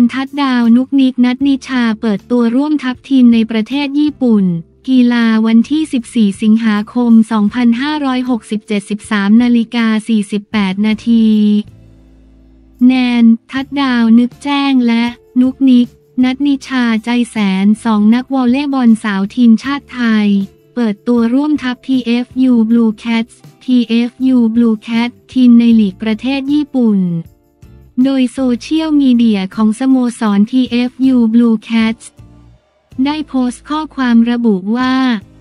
นทัดดาวนุกนิกนัทนิชาเปิดตัวร่วมทัพทีมในประเทศญี่ปุ่น กีฬาวันที่ 14 สิงหาคม 2567 13นาฬิกา48 นาที แนน ทัดดาวนึกแจ้งและ นุกนิก นัทนิชาใจแสนสองนักวอลเลย์บอลสาวทีมชาติไทย เปิดตัวร่วมทัพ TFU Blue Cats TFU Blue Cat ทีมในลีกประเทศญี่ปุ่น โดยโซเชียลมีเดียของสโมสร TFU Blue Cats ได้โพสต์ข้อความระบุว่า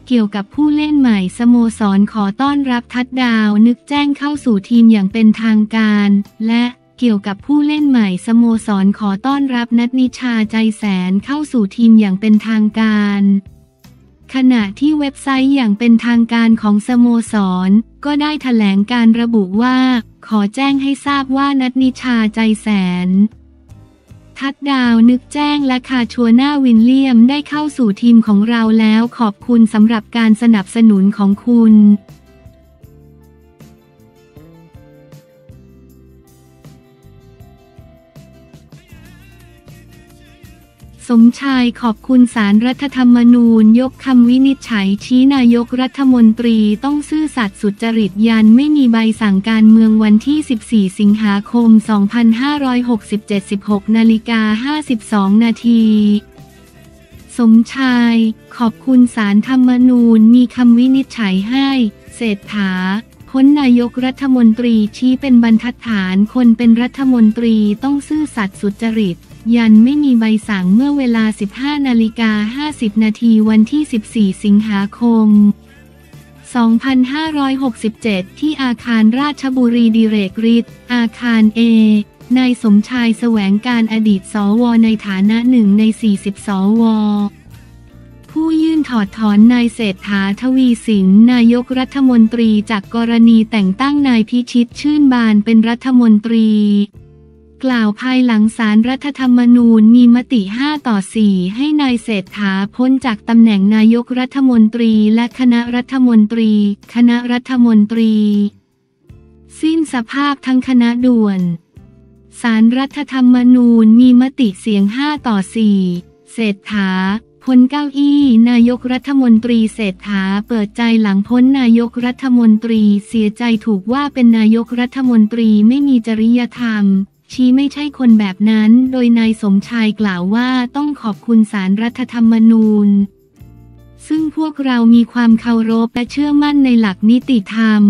เกี่ยวกับผู้เล่นใหม่สโมสรขอต้อนรับทัดดาวนึกแจ้งเข้าสู่ทีมอย่างเป็นทางการ และเกี่ยวกับผู้เล่นใหม่สโมสรขอต้อนรับนัทนิชาใจแสนเข้าสู่ทีมอย่างเป็นทางการ ขณะที่เว็บไซต์อย่างเป็นทางการของสโมสร ก็ได้ถแถลงการระบุว่า ขอแจ้งให้ทราบว่านัทนิชาใจแสน ทัดดาวนึกแจ้งและคาชัวหน้าวินเลียมได้เข้าสู่ทีมของเราแล้วขอบคุณสำหรับการสนับสนุนของคุณ สมชายขอบคุณสารรัฐธรรมนูญยกคำวินิจฉัยชี้นายกรัฐมนตรีต้องซื่อสัตย์สุจริตยันไม่มีใบสั่งการเมืองวันที่ 14 สิงหาคม 2567 16นาฬิกา52 นาทีสมชาย ขอบคุณสารธรรมนูญมีคำวินิจฉัยให้เศรษฐาพ้นนายกรัฐมนตรีชี้เป็นบรรทัดฐานคนเป็นรัฐมนตรีต้องซื่อสัตย์สุจริต ยันไม่มีใบสั่งเมื่อเวลา 15 นาฬิกา 50 นาทีวันที่ 14 สิงหาคม 2567 ที่อาคารราชบุรีดิเรกฤทธิ์อาคารเอนายสมชายแสวงการอดีตสวในฐานะหนึ่งใน 40 สว ผู้ยื่นถอดถอนนายเศรษฐาทวีสินนายกรัฐมนตรีจากกรณีแต่งตั้งนายพิชิตชื่นบานเป็นรัฐมนตรี กล่าวภายหลังสารรัฐธรรมนูญมีมติ 5 ต่อ 4 ให้นายเศรษฐาพ้นจากตำแหน่งนายกรัฐมนตรีและคณะรัฐมนตรี คณะรัฐมนตรี สิ้นสภาพทั้งคณะด่วนสารรัฐธรรมนูญมีมติเสียง 5 ต่อ 4 เศรษฐาพ้นเก้าอี้นายกรัฐมนตรีเศรษฐาเปิดใจหลังพ้นนายกรัฐมนตรีเสียใจถูกว่าเป็นนายกรัฐมนตรีไม่มีจริยธรรม ชี้ไม่ใช่คนแบบนั้น โดยนายสมชายกล่าวว่าต้องขอบคุณสารรัฐธรรมนูญ ซึ่งพวกเรามีความเคารพและเชื่อมั่นในหลักนิติธรรม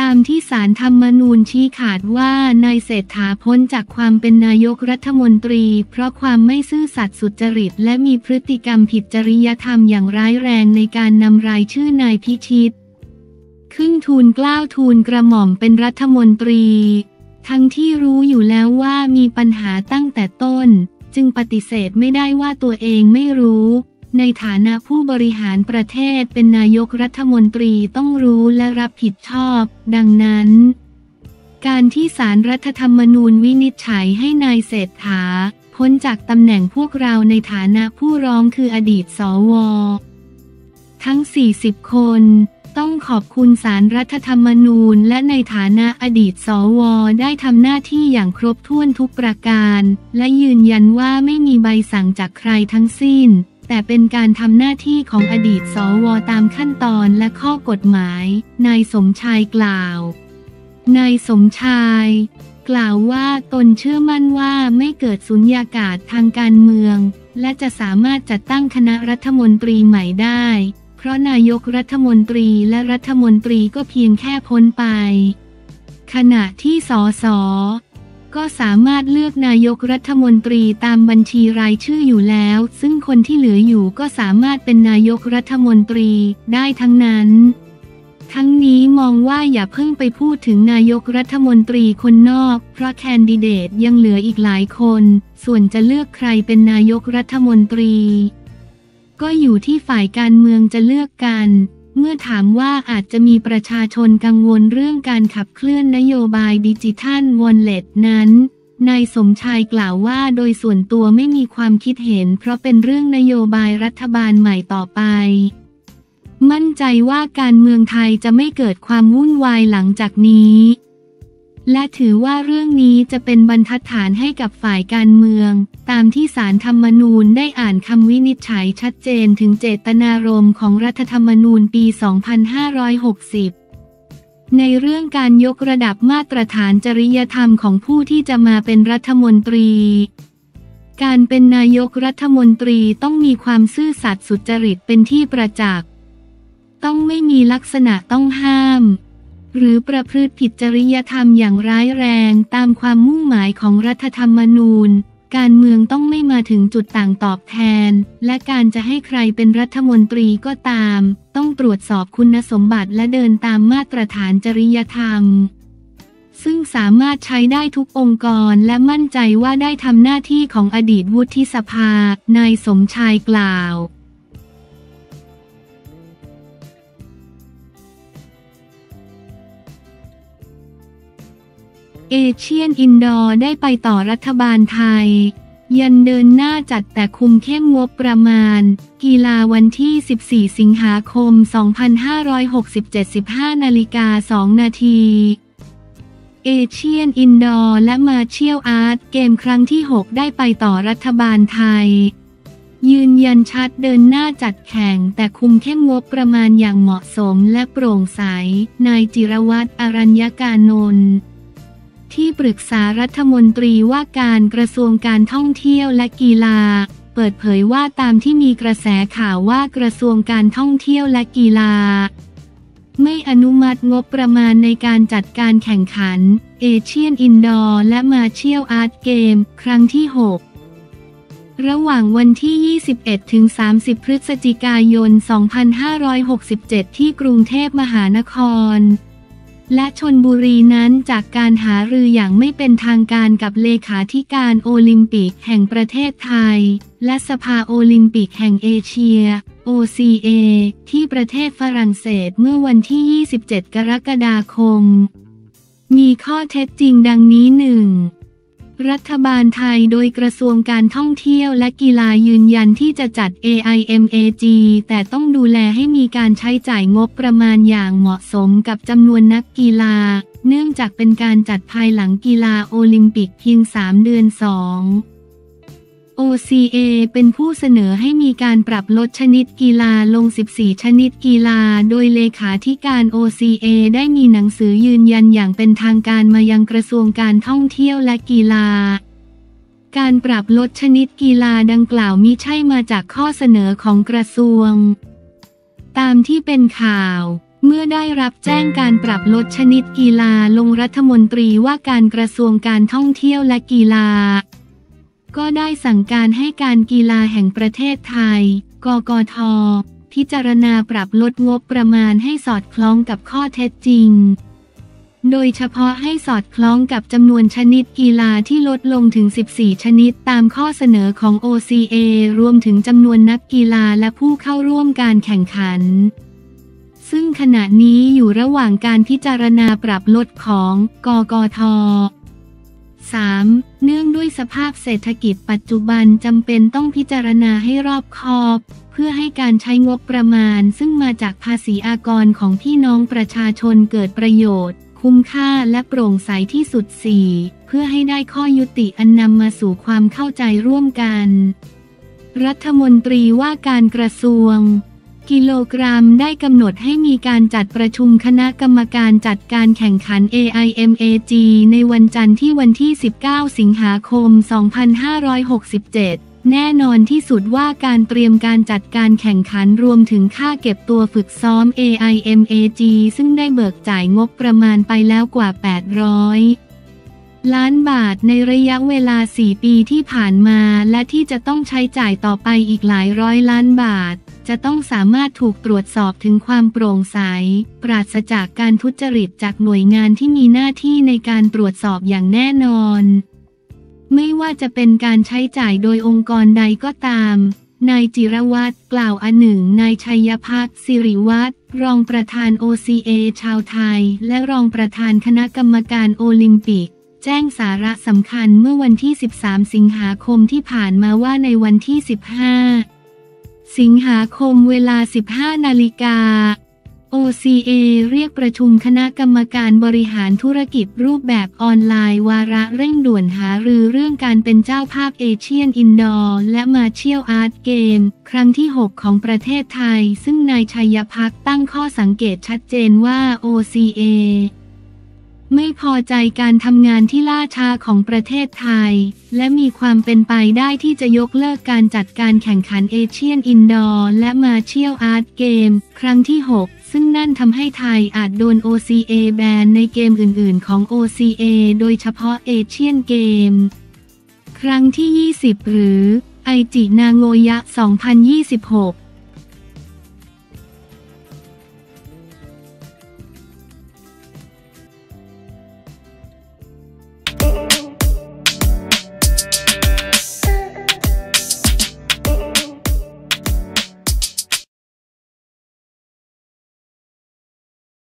ตามที่สารธรรมนูญชี้ขาดว่านายเศรษฐาพ้นจากความเป็นนายกรัฐมนตรี เพราะความไม่ซื่อสัตย์สุจริต และมีพฤติกรรมผิดจริยธรรมอย่างร้ายแรงในการนำรายชื่อนายพิชิต ขึ้นทูลกล้าวทูลกระหม่อมเป็นรัฐมนตรี ทั้งที่รู้อยู่แล้วว่ามีปัญหาตั้งแต่ต้น จึงปฏิเสธไม่ได้ว่าตัวเองไม่รู้ ในฐานะผู้บริหารประเทศเป็นนายกรัฐมนตรีต้องรู้และรับผิดชอบ ดังนั้น การที่สารรัฐธรรมนูญวินิจฉัยให้นายเศรษฐาพ้นจากตำแหน่งพวกเราในฐานะผู้ร้องคืออดีตสว ทั้ง 40 คน ต้องขอบคุณสารรัฐธรรมนูญ และในฐานะอดีตสว ได้ทำหน้าที่อย่างครบถ้วนทุกประการ และยืนยันว่าไม่มีใบสั่งจากใครทั้งสิ้น แต่เป็นการทำหน้าที่ของอดีตสว ตามขั้นตอนและข้อกฎหมาย นายสมชายกล่าว นายสมชายกล่าวว่าตนเชื่อมั่นว่าไม่เกิดสุญญากาศทางการเมือง และจะสามารถจัดตั้งคณะรัฐมนตรีใหม่ได้ เพราะนายกรัฐมนตรีและรัฐมนตรีก็เพียงแค่พ้นไป ขณะที่สสก็สามารถเลือกนายกรัฐมนตรีตามบัญชีรายชื่ออยู่แล้ว ซึ่งคนที่เหลืออยู่ก็สามารถเป็นนายกรัฐมนตรีได้ทั้งนั้น ทั้งนี้มองว่าอย่าเพิ่งไปพูดถึงนายกรัฐมนตรีคนนอก เพราะแคนดิเดตยังเหลืออีกหลายคน ส่วนจะเลือกใครเป็นนายกรัฐมนตรี ก็อยู่ที่ฝ่ายการเมืองจะเลือกกัน เมื่อถามว่าอาจจะมีประชาชนกังวลเรื่องการขับเคลื่อนนโยบายดิจิทัลวอลเล็ตนั้นนายสมชายกล่าวว่าโดยส่วนตัวไม่มีความคิดเห็น เพราะเป็นเรื่องนโยบายรัฐบาลใหม่ต่อไป มั่นใจว่าการเมืองไทยจะไม่เกิดความวุ่นวายหลังจากนี้ และถือว่าเรื่องนี้จะเป็นบรรทัดฐานให้กับฝ่ายการเมือง ตามที่สารธรรมนูญได้อ่านคำวินิจฉัยชัดเจนถึงเจตนารมณ์ของรัฐธรรมนูญปี 2560ในเรื่องการยกระดับมาตรฐานจริยธรรมของผู้ที่จะมาเป็นรัฐมนตรี การเป็นนายกรัฐมนตรีต้องมีความซื่อสัตย์สุจริตเป็นที่ประจักษ์ ต้องไม่มีลักษณะต้องห้าม หรือประพฤติผิดจริยธรรมอย่างร้ายแรงตามความมุ่งหมายของรัฐธรรมนูญ การเมืองต้องไม่มาถึงจุดต่างตอบแทน และการจะให้ใครเป็นรัฐมนตรีก็ตาม ต้องตรวจสอบคุณสมบัติและเดินตามมาตรฐานจริยธรรม ซึ่งสามารถใช้ได้ทุกองค์กรและมั่นใจว่าได้ทำหน้าที่ของอดีตวุฒิสภา นายสมชายกล่าว เอเชียนอินดอร์ได้ไปต่อรัฐบาลไทย ยันเดินหน้าจัดแต่คุมเข้มงบประมาณ กีฬาวันที่ 14 สิงหาคม 2567 15นาฬิกา 2 นาทีเอเชียนอินดอร์และมาร์เชียลอาร์ตเกมครั้งที่ 6 ได้ไปต่อรัฐบาลไทย ยืนยันชัดเดินหน้าจัดแข่งแต่คุมเข้มงบประมาณอย่างเหมาะสมและโปร่งใส นายจิรวัตรอรัญญากานนท์ ที่ปรึกษารัฐมนตรีว่าการกระทรวงการท่องเที่ยวและกีฬา เปิดเผยว่าตามที่มีกระแสข่าวว่ากระทรวงการท่องเที่ยวและกีฬา ไม่อนุมัติงบประมาณในการจัดการแข่งขันเอเชียนอินดอร์และมาร์เชียลอาร์ตเกม ครั้งที่ 6 ระหว่างวันที่ 21 ถึง 30 พฤศจิกายน 2567 ที่กรุงเทพมหานคร และชนบุรีนั้นจากการหารืออย่างไม่เป็นทางการกับเลขาธิการโอลิมปิกแห่งประเทศไทย และสภาโอลิมปิกแห่งเอเชีย OCA ที่ประเทศฝรั่งเศสเมื่อวันที่ 27 กรกฎาคม มีข้อเท็จจริงดังนี้หนึ่ง รัฐบาลไทยโดยกระทรวงการท่องเที่ยวและกีฬายืนยันที่จะจัด AIMAG แต่ต้องดูแลให้มีการใช้จ่ายงบประมาณอย่างเหมาะสมกับจำนวนนักกีฬา เนื่องจากเป็นการจัดภายหลังกีฬาโอลิมปิกเพียง 3 เดือน 2 OCA เป็นผู้เสนอให้มีการปรับลดชนิดกีฬาลง 14 ชนิดกีฬา โดยเลขาธิการ OCA ได้มีหนังสือยืนยันอย่างเป็นทางการมายังกระทรวงการท่องเที่ยวและกีฬา การปรับลดชนิดกีฬาดังกล่าวมิใช่มาจากข้อเสนอของกระทรวง ตามที่เป็นข่าวเมื่อได้รับแจ้งการปรับลดชนิดกีฬาลงรัฐมนตรีว่าการกระทรวงการท่องเที่ยวและกีฬา ก็ได้สั่งการให้การกีฬาแห่งประเทศไทย กกท พิจารณาปรับลดงบประมาณให้สอดคล้องกับข้อเท็จจริง โดยเฉพาะให้สอดคล้องกับจำนวนชนิดกีฬาที่ลดลงถึง 14 ชนิดตามข้อเสนอของ OCA รวมถึงจำนวนนักกีฬาและผู้เข้าร่วมการแข่งขัน ซึ่งขณะนี้อยู่ระหว่างการพิจารณาปรับลดของ กกท 3. ยสภาพเศรษฐกิจปัจจุบันจำเป็นต้องพิจารณาให้รอบคอบ เพื่อให้การใช้งบประมาณ ซึ่งมาจากภาษีอากรของพี่น้องประชาชนเกิดประโยชน์ คุ้มค่าและโปร่งใสที่สุด 4. เพื่อให้ได้ข้อยุติอันนำมาสู่ความเข้าใจร่วมกัน รัฐมนตรีว่าการกระทรวง กิโลกรัมได้กำหนดให้มีการจัดประชุมคณะกรรมการจัดการแข่งขัน AIMAG ในวันจันทร์ที่วันที่ 19 สิงหาคม 2567แน่นอนที่สุดว่าการเตรียมการจัดการแข่งขันรวมถึงค่าเก็บตัวฝึกซ้อม AIMAG ซึ่งได้เบิกจ่ายงบประมาณไปแล้วกว่า 800 ล้านบาทในระยะเวลา 4 ปีที่ผ่านมาและที่จะต้องใช้จ่ายต่อไปอีกหลายร้อยล้านบาท จะต้องสามารถถูกตรวจสอบถึงความโปร่งใส ปราศจากการทุจริตจากหน่วยงานที่มีหน้าที่ในการตรวจสอบอย่างแน่นอน ไม่ว่าจะเป็นการใช้จ่ายโดยองค์กรใดก็ตาม นายจิรวัตรกล่าวอันหนึ่ง นายชัยพักสิริวัตรรองประธาน OCA ชาวไทย และรองประธานคณะกรรมการโอลิมปิกแจ้งสาระสำคัญเมื่อวันที่ 13 สิงหาคมที่ผ่านมาว่าในวันที่ 15 สิงหาคมเวลา 15 นาฬิกา OCA เรียกประชุมคณะกรรมการบริหารธุรกิจรูปแบบออนไลน์วาระเร่งด่วนหารือเรื่องการเป็นเจ้าภาพเอเชียนอินดอร์และมาเชียลอาร์ตเกม ครั้งที่ 6 ของประเทศไทย ซึ่งนายชัยพักตั้งข้อสังเกตชัดเจนว่า OCA ไม่พอใจการทำงานที่ล่าช้าของประเทศไทย และมีความเป็นไปได้ที่จะยกเลิกการจัดการแข่งขันเอเชียนอินดอร์และมาร์เชียลอาร์ตเกม ครั้งที่ 6 ซึ่งนั่นทำให้ไทยอาจโดน OCA แบนในเกมอื่นๆ ของ OCA โดยเฉพาะเอเชียนเกม ครั้งที่ 20 หรือไอจินาโงยะ 2026